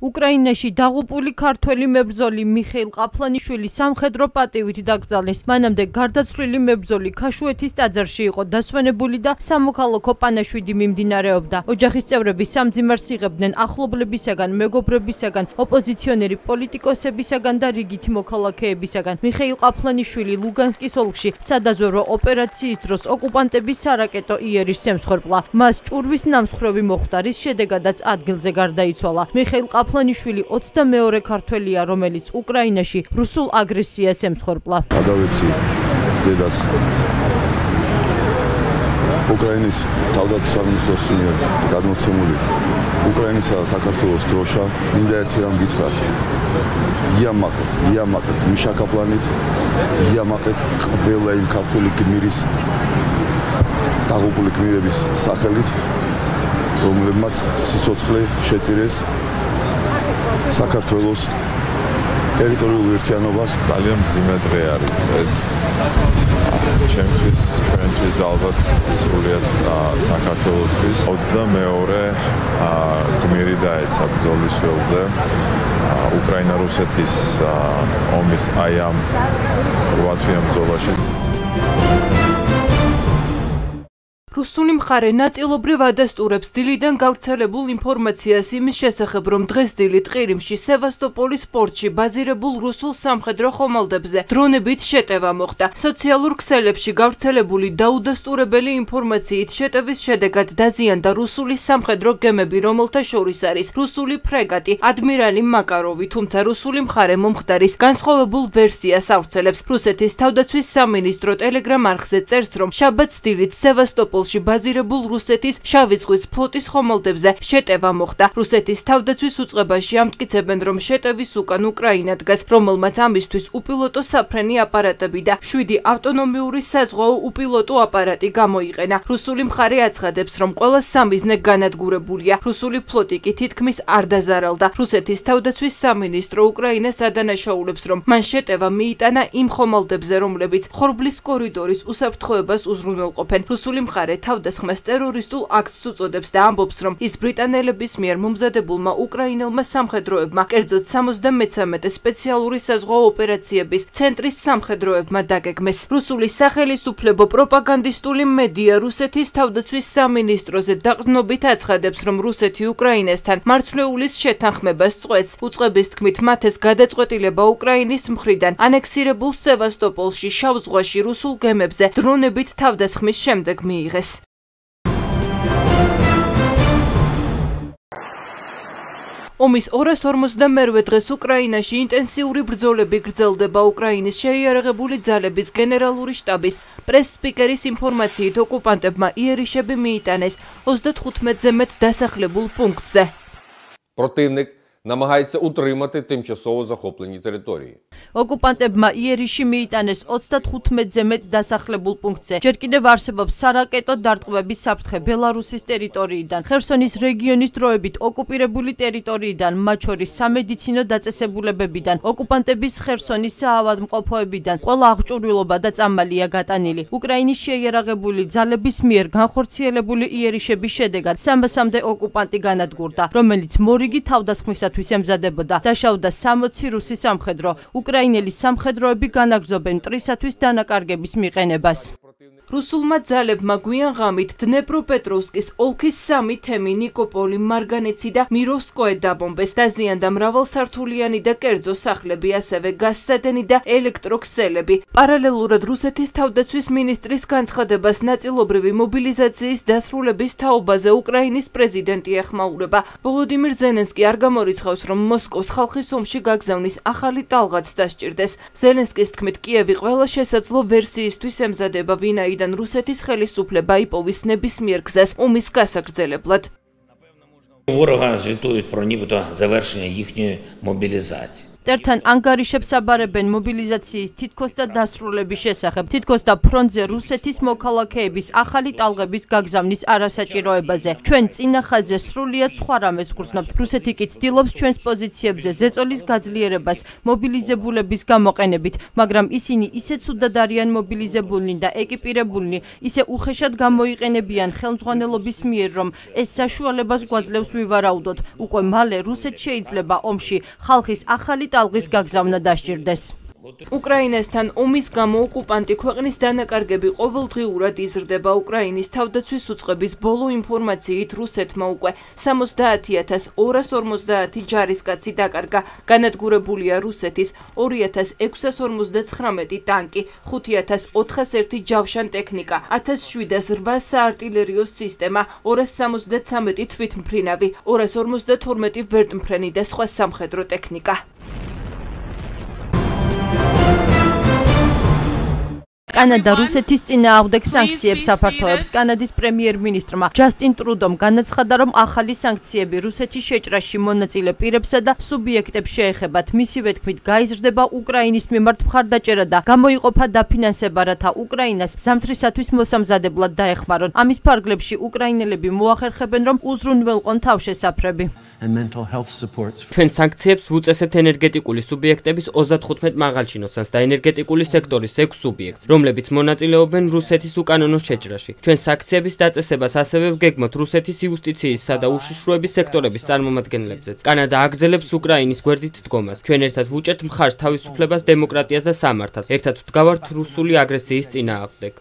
უკრაინაში დაღუპული ქართველი მებრძოლი მიხეილ ყაფლანიშვილი სამხედრო პატივით დაკრძალეს. მანამდე გარდაცვლილი მებრძოლი ქაშუეთის ტაძარში იყო დასვენებული და სამოქალაქო პანაშვიდი მიმდინარეობდა. ოჯახის წევრები სამძიმარს იღებდნენ ახლობლებისაგან, მეგობრებისაგან, ოპოზიციონერი პოლიტიკოსებისაგან და რიგითი მოქალაქეებისაგან. მიხეილ ყაფლანიშვილი ლუგანსკის ოლქში სადაზვერვო ოპერაციის დროს ოკუპანტების სარაკეტო იერიშს ემსხვერპლა. მას ჭურვის ნამსხვრევი მოხვდა, რის შედეგადაც ადგილზე გარდაიცვალა. მიხეილ აფლანიშვილი 22 ქართველია, რომელიც უკრაინაში რუსულ აგრესიას ემსხვერპლა. გადავეცი დედას უკრაინის თავდაცვის მიერ გადმოცემული უკრაინისა და საქართველოს დროშა მინდა ერთი რამ გითხრათ. იამაკეთ, იამაკეთ მიშა კაპლანით, იამაკეთ ყველა იმ ქართული გმირის დაღუპული გმირების სახელით რომლებმაც სიცოცხლე შეწირეს საქართველოს ტერიტორიულ ერთიანობას ძალიან ძიმე დღე არის ეს. ჩემთვის, ჩვენთვის ალბათ სრულიად საქართველოსთვის 22 გმირი დაეცა ბრძოლის ველზე. უკრაინა-რუსეთის ომის აი ამ 8 თვიან ბრძოლაში რუსული მხარე ნაწილობრივ ადასტურებს დილიდან გავრცელებულ ინფორმაციას იმის შესახებ, რომ დღეს დილით ყირიმში სევასტოპოლის პორტში ბაზირებულ რუსულ სამხედრო ხომალდებზე დრონებით შეტევა მოხდა. სოციალურ ქსელებში გავრცელებული დაუდასტურებელი ინფორმაციით შეტევის შედეგად დაზიანდა რუსული სამხედრო გემები, რომელთა შორის არის რუსული ფრეგატი ადმირალი მაკაროვი, თუმცა რუსული მხარე მომხდარის განსხვავებულ ვერსიას ავრცელებს. რუსეთის თავდაცვის სამინისტრო ტელეგრამ არხზე წერს, რომ შაბათს დილით სევასტოპოლში სოფელში ბაზირებულ რუსეთის შავი ზღვის ფლოტის ხომალდებზე შეტევა მოხდა. რუსეთის თავდაცვის უწყებაში ამტკიცებენ, რომ შეტევის უკან უკრაინა დგას, რომელმაც ამისთვის უპილოტო საფრენი აპარატები და 7 ავტონომიური საზღვაო უპილოტო აპარატი გამოიყენა. რუსული მხარე აცხადებს, რომ ყველა სამიზნე განადგურებულია. რუსული ფლოტი კი თითქმის არ დაზარალდა. რუსეთის თავდაცვის სამინისტრო უკრაინას ადანაშაულებს, რომ მან შეტევა მიიტანა იმ ხომალდებზე, რომლებიც ხორბლის კორიდორის უსაფრთხოებას უზრუნველყოფენ. რუსული მხარე თავდასხმას ტერორისტულ აქტს უწოდებს და ამბობს, რომ ის ბრიტანელების მიერ მომზადებულმა უკრაინელმა სამხედროებმა, კერძოდ 73 სპეციალური საზღვაო ოპერაციების ცენტრის სამხედროებმა დაგეგმეს. რუსული სახელისუფლებო პროპაგანდისტული მედია რუსეთის თავდაცვის სამინისტროზე დაყრდნობით აცხადებს, რომ რუსეთი უკრაინასთან მარცვლეულის შეთანხმებას წყვეტს. უწყების თქმით, მათ ეს გადაწყვეტილება უკრაინის მხრიდან ანექსირებულ სევასტოპოლში შავ ზღვაში რუსულ გემებზე დრონებით თავდასხმის შემდეგ მიიღეს. ომის 252 დღეს უკრაინაში ინტენსიური ბრძოლები გრძელდება უკრაინის შეიარაღებული ძალების გენერალური შტაბის პრესსპიკერის ინფორმაციით ოკუპანტებმა იერიშები მიიტანეს 35-ზე მეტ დასახლებულ პუნქტზე. Противник намагається утримати тимчасово захоплені території. ოკუპანტებმა იერიში მიიტანეს 35-ზე მეტ დასახლებულ პუნქტზე. ჯერ კიდევ არსებობს სარაკეტო დარტყმების საფრთხე ბელარუსის ტერიტორიიდან. ხერსონის რეგიონის დროებით ოკუპირებული ტერიტორიიდან, მათ შორის სამედიცინო დაწესებულებებიდან, ოკუპანტების ხერსონის საავადმყოფოებიდან ყველა აღჭურვილობა და წამალია გატანილი. უკრაინის შეიარაღებული ძალების მიერ განხორციელებული იერიშების შედეგად 300-მდე ოკუპანტი განადგურდა, რომელიც მორიგი თავდასხმისათვის ემზადებოდა. დაშავდა 60 რუსი სამხედრო. უკრაინელი სამხედროები განაგზობენ მტრისათვის დანაკარგების მიყენებას. რუსულმა ძალებმა გვიან ღამით დნეპროპეტროვსკის ოლქის სამი თემი ნიკოპოლი, მარგანეცი და მიროვსკოე დაბომბეს. დაზიანდა მრავალსართულიანი და კერძო სახლები, ასევე გასცადენი და ელექტროქსელები. პარალელურად რუსეთის თავდაცვის მინისტრის განცხადებას ნაწილობრივი მობილიზაციის დასრულების თაობაზე უკრაინის პრეზიდენტი ეხმაურება. ვოლოდიმირ ზელენსკი არ გამორიცხავს, რომ მოსკოვს ხალხის ომში გაგზავნის ახალი ტალღაც დასჭირდეს. ზელენსკის თქმით, კიევი ყველა შესაძლო ვერსიისთვის ემზადება ვინაიდან ვინაიდან რუსეთის ხელისუფლება იპოვის ნებისმიერ გზას ომის გასაგრძელებლად. ворога звітують про нібито завершення їхньої мобілізації. რეპორტერთან ანგარიშებს აბარებენ მობილიზაციის თითქოს და დასრულების შესახებ. თითქოს და ფრონტზე რუსეთის მოქალაქეების ახალი ტალღების გაგზავნის არასაჭიროებაზე. ჩვენ წინა ხაზზე სრულიად სხვა რამეს გრძნობთ. რუსეთი კი ცდილობს ჩვენს პოზიციებზე ზეწოლის გაძლიერებას მობილიზებულების გამოყენებით, მაგრამ ისინი ისე ცუდად არიან მობილიზებულნი და ეკიპირებულნი, ისე უხეშად გამოიყენებიან ხელმძღვანელობის მიერ, რომ ეს საშუალებას გვაძლევს ვივარაუდოთ. უკვე მალე რუსეთს შეიძლება ომში ხალხის ახალი ტალღის გაგზავნა დასჭირდეს. უკრაინასთან ომის გამო ოკუპანტი ქვეყნის დანაკარგები ყოველდღიურად იზრდება უკრაინის თავდაცვის უწყების ბოლო ინფორმაციით რუსეთმა უკვე 70250 ჯარისკაცი დაკარგა. განადგურებულია რუსეთის 2659 ტანკი 5401 ჯავშან ტექნიკა 1708 საარტილერიო სისტემა 273 თვითმფრინავი 252 ვერტმფრენი და სხვა სამხედრო ტექნიკა კანადა რუსეთის წინააღმდეგ სანქციებს საფართოებს. კანადის პრემიერ-მინისტრმა ჯასტინ ტრუდომ განაცხადა, რომ ახალი სანქციები რუსეთის შეჭრაში მონაწილე პირებსა და სუბიექტებს შეეხებათ. მისივე თქმით, გაიზრდება უკრაინის მიმართ მხარდაჭერა და გამოიყოფა დაფინანსება, რათა უკრაინას ზამთრისათვის მოსამზადებლად დაეხმარონ. ამის ფარგლებში უკრაინელები მოახერხებენ, რომ უზრუნველყონ თავშესაფრები. ჩვენ სანქციებს ვუწესებთ ენერგეტიკული სუბიექტების 35 მაღალჩინოსანს და ენერგეტიკული სექტორის 6 სუბიექტს, რომლებიც მონაწილეობენ რუსეთის უკანონო შეჭრაში. ჩვენ სანქციების დაწესებას ასევე ვგეგმოთ რუსეთის იუსტიციისა და უშიშროების სექტორების წარმომადგენლებზეც. კანადა აგრძელებს უკრაინის გვერდით დგომას. ჩვენ ერთად ვუჭერთ მხარს თავისუფლებას, დემოკრატიას და სამართალს. ერთად ვდგავართ რუსული აგრესიის წინააღმდეგ.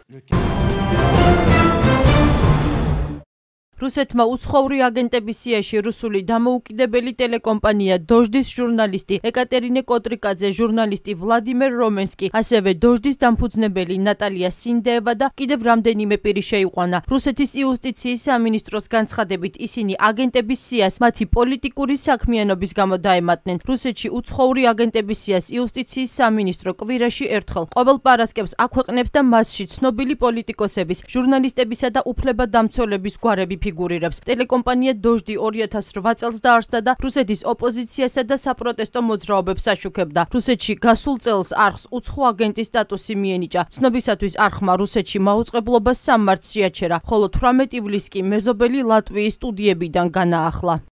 რუსეთმა უცხოური აგენტების სიაში რუსული დამოუკიდებელი ტელეკომპანია დოჟდის ჟურნალისტი ეკატერინე კოტრიკაძე, ჟურნალისტი ვლადიმერ რომენსკი, ასევე დოჟდის დამფუძნებელი ნატალია სინდეევა და კიდევ რამდენიმე პირი შეიყვანა. რუსეთის იუსტიციის სამინისტროს განცხადებით ისინი აგენტების სიას მათი პოლიტიკური საქმიანობის გამო დაემატნენ. რუსეთში უცხოური აგენტების სიას იუსტიციის სამინისტრო კვირაში ერთხელ ყოველ პარასკევს აქვეყნებს და მასში ცნობილი პოლიტიკოსების, ჟურნალისტებისა და უფლებადამცველების გვარები ფიგურირებს. ტელეკომპანია დოჟდი 2008 წელს დაარსდა და რუსეთის ოპოზიციასა და საპროტესტო მოძრაობებს აშუქებდა. რუსეთში გასულ წელს არხს უცხო აგენტის სტატუსი მიენიჭა. ცნობისათვის არხმა რუსეთში მაუწყებლობას სამ მარტს შეაჩერა, ხოლო 18 ივლისს კი მეზობელი ლატვიის სტუდიებიდან განაახლა.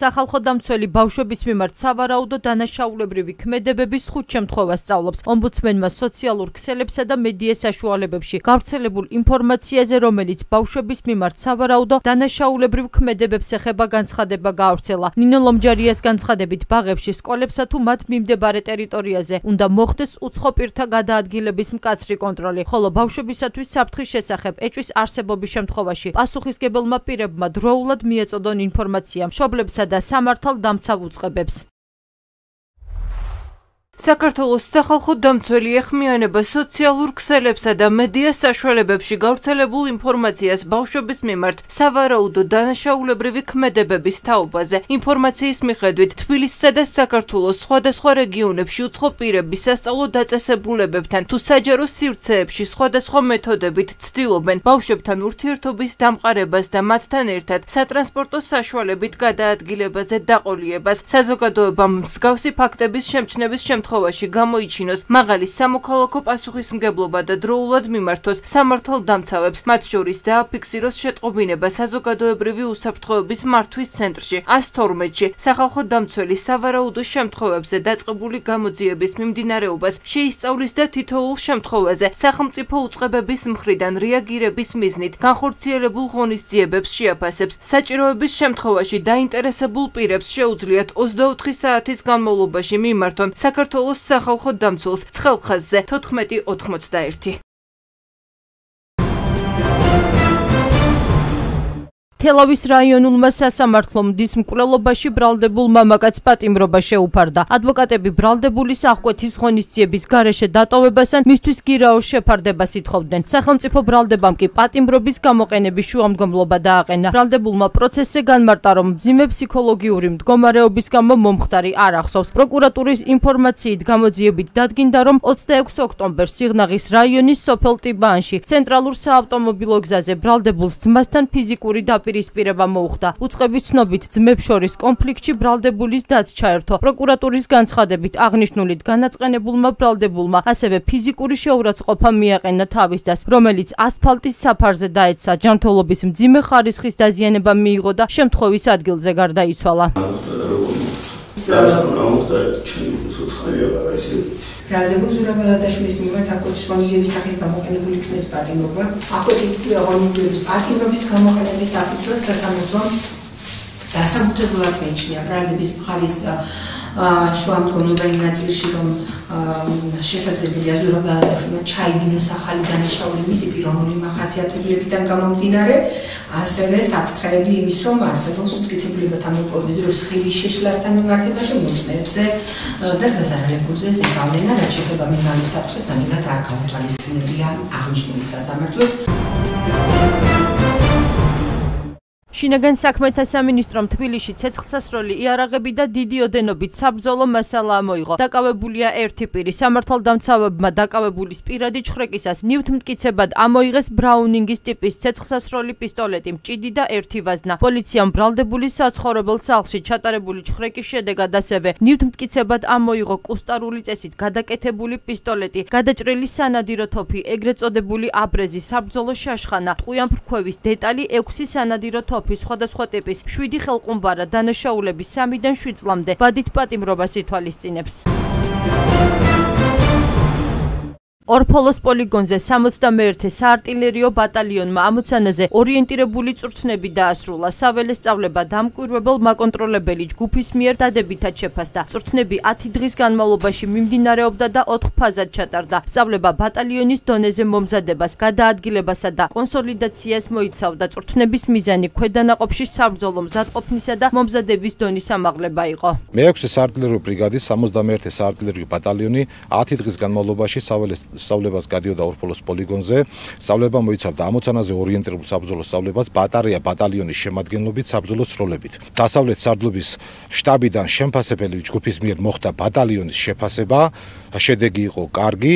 სახალხო დამცველი ბავშვების მიმართ სავარაუდო დანაშაულებრივი ქმედებების ხუთ შემთხვევას სწავლობს ომბუდსმენმა სოციალურ ქსელებსა და მედია საშუალებებში. გავრცელებულ ინფორმაციაზე რომელიც ბავშვების მიმართ სავარაუდო დანაშაულებრივ ქმედებებს ეხება განცხადება გავრცელა ნინო ლომჯარიას განცხადებით ბაღებში სკოლებსა თუ მათ მიმდებარე ტერიტორიაზე უნდა მოხდეს უცხო პირთა გადაადგილების მკაცრი კონტროლი. ხოლო ბავშვებისათვის საფრთხის შესახებ ეჭვის არსებობის შემთხვევაში პასუხისგებელმა პირებმა დროულად მიეწოდონ ინფორმაცია. მშობლებსა და სამართალ დამცავ უწყებებს საქართველოს სახალხო დამცველი ეხმიანება სოციალურ ქსელებსა და მედია საშუალებებში გავრცელებულ ინფორმაციას ბავშვების მიმართ სავარაუდო დანაშაულებრივი ქმედებების თაობაზე. ინფორმაციის მიხედვით, თბილისსა და საქართველოს სხვადასხვა რეგიონებში უცხო პირების სასწავლო დაწესებულებებთან თუ საჯარო სივრცეებში სხვადასხვა მეთოდებით ცდილობენ ბავშვებთან ურთიერთობის დამყარებას და მათთან ერთად სატრანსპორტო საშუალებით გადაადგილებაზე დაყოლიებას. საზოგადოებამ მსგავსი ფაქტების შემჩნევის შემთხვევაში შემთხვევაში გამოიჩინოს მაღალი სამოქალაქო პასუხისმგებლობა და დროულად მიმართოს სამართალ დამცავებს, მათ შორის დააფიქსიროს შეტყობინება საზოგადოებრივი უსაფრთხოების მართვის ცენტრში 112-ში სახალხო დამცველი სავარაუდო შემთხვევებზე დაწყებული გამოძიების მიმდინარეობას შეისწავლის და თითოეულ შემთხვევაზე სახელმწიფო უწყებების მხრიდან რეაგირების მიზნით განხორციელებულ ღონისძიებებს შეაფასებს. საჭიროების შემთხვევაში დაინტერესებულ პირებს შეუძლიათ 24 საათის განმავლობაში მიმართონ საქართველოს საქართველოს სახალხო დამცველს ცხელხაზზე 1481 თელავის რაიონულმა სასამართლომ დის მკვლელობაში ბრალდებულ მამაკაც პატიმრობა შეუფარდა. ადვოკატები ბრალდებულის აღკვეთის ღონისძიების გარეშე დატოვებასთან მისთვის გირაოს შეფარდებას ითხოვდნენ. სახელმწიფო ბრალდებამ კი პატიმრობის გამოყენების შუამდგომლობა დააყენა. ბრალდებულმა პროცესზე განმარტა, რომ მძიმე ფსიქოლოგიური მდგომარეობის გამო მომხდარი არ ახსოვს. პროკურატურის ინფორმაციით გამოძიებით დადგინდა, რომ 26 ოქტომბერს სიღნაღის რაიონის სოფელ ტიბანში ცენტრალურ საავტომობილო გზაზე ბრალდებულს ძმასთან ფიზიკური დაპირება დაპირისპირება მოუხდა. უწყების ცნობით ძმებს შორის კონფლიქტში ბრალდებულის დაც ჩაერთო. პროკურატურის განცხადებით აღნიშნულით განაწყენებულმა ბრალდებულმა ასევე ფიზიკური შეურაცხყოფა მიაყენა თავის დას, რომელიც ასფალტის საფარზე დაეცა. ჯანმრთელობის მძიმე ხარისხის დაზიანება მიიღო და შემთხვევის ადგილზე გარდაიცვალა. დასაბუნა მოხდა ჩემი ცოცხალი აღარ ისე ვიცი. ბრალდებულ ზურაბალადაშვილის მიმართ აკუთის ღონისძიების სახით გამოყენებული იქნეს პატიმრობა. აკუთის ღონისძიების პატიმრობის გამოყენების საფუძვლად სასამართლომ დასამართლებლად მეჩნია ბრალდების მხარის შუამდგომლობა იმ ნაწილში რომ შესაძლებელია ზურაბალადაშვილმა ჩაიდინოს ახალი დანაშაული მისი პიროვნული მახასიათებლებიდან გამომდინარე. ასევე საფრთხეები იმის რომ არსებობს მტკიცებულებათა მოპოვების დროს ხილის შეშლასთან მიმართებაში მოწმეებზე და გაზარალებულზე ზეგავლენა რაც შეეხება მიმალის საფრთხეს ნამდვილად არ გაუთვალისწინებია აღნიშნული სასამართლოს შინაგან საქმეთა სამინისტრომ თბილისში ცეცხლსასროლი იარაღები და დიდი ოდენობით საბრძოლო მასალა მოიღო. დაკავებულია ერთი პირი. სამართალდამცავებმა დაკავებულის პირადი ჩხრეკისას ნიუთმტკიცებად ამოიღეს ბრაუნინგის ტიპის ცეცხლსასროლი პისტოლეტი, მჭიდი და ერთი ვაზნა. პოლიციამ ბრალდებულის საცხოვრებელ სახლში ჩატარებული ჩხრეკის შედეგად ასევე ნიუთმტკიცებად ამოიღო კუსტარული წესით გადაკეთებული პისტოლეტი, გადაჭრილი სანადირო თოფი, ეგრეთ წოდებული აბრეზი, საბრძოლო შაშხანა, ტყუიანფრქვევის დეტალი 6 სანადირო თოფი ჯგუფის სხვადასხვა ტიპის 7 ხელყუმბარა დანაშაულების 3-დან 7 წლამდე ვადით პატიმრობას ითვალისწინებს. ორფოლოს პოლიგონზე 61-ე საარტილერიო ბატალიონმა ამოცანაზე ორიენტირებული წვრთნები დაასრულა. საველეს სწავლება დამკვირვებელ მაკონტროლებელი ჯგუფის მიერ დადებითად შეფასდა. წვრთნები 10 დღის განმავლობაში მიმდინარეობდა და 4 ფაზად ჩატარდა. სწავლება ბატალიონის დონეზე მომზადებას, გადაადგილებასა და კონსოლიდაციას მოიცავდა. წვრთნების მიზანი ქვედანაყოფში საბრძოლო მზადყოფნისა და მომზადების დონის ამაღლება იყო. მე-6 საარტილერიო ბრიგადის 61-ე საარტილერიო ბატალიონი 10 დღის განმავლობაში საველეს სწავლებას გადიოდა ორფოლოს პოლიგონზე. სწავლება მოიცავდა ამოცანაზე ორიენტირებულ საბრძოლო სწავლებას ბატარეა ბატალიონის შემადგენლობით საბრძოლო სროლებით. დასავლეთ სარდლობის შტაბიდან შემფასებელი ჯგუფის მიერ მოხდა ბატალიონის შეფასება. შედეგი იყო კარგი.